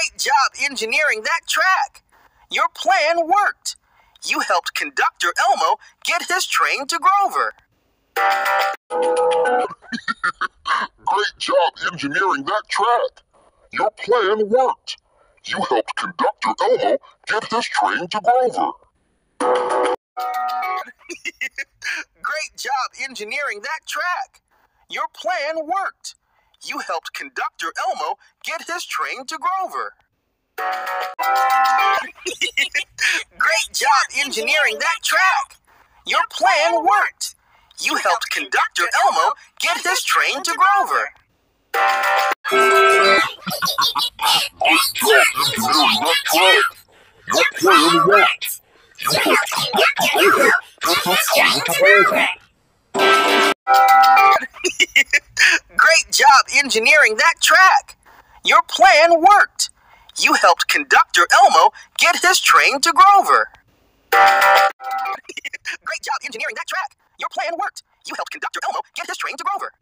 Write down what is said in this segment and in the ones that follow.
Great job engineering that track. Your plan worked. You helped conductor Elmo get his train to Grover. Great job engineering that track. Your plan worked. You helped conductor Elmo get his train to Grover. Great job engineering that track. Your plan worked. You helped conductor Elmo get his train to Grover. Great job engineering that track. Your plan worked. You helped conductor Elmo get his train to Grover. Your plan worked. You helped conductor Elmo get his train to Grover. Engineering that track. Your plan worked. You helped conductor Elmo get his train to Grover. Great job engineering that track. Your plan worked. You helped conductor Elmo get his train to Grover.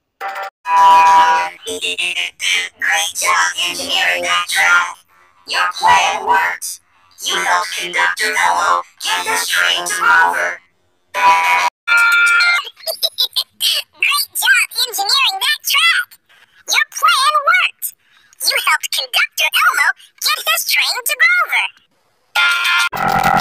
Great job engineering that track. Your plan worked. You helped conductor Elmo get his train to Grover. this train to Grover.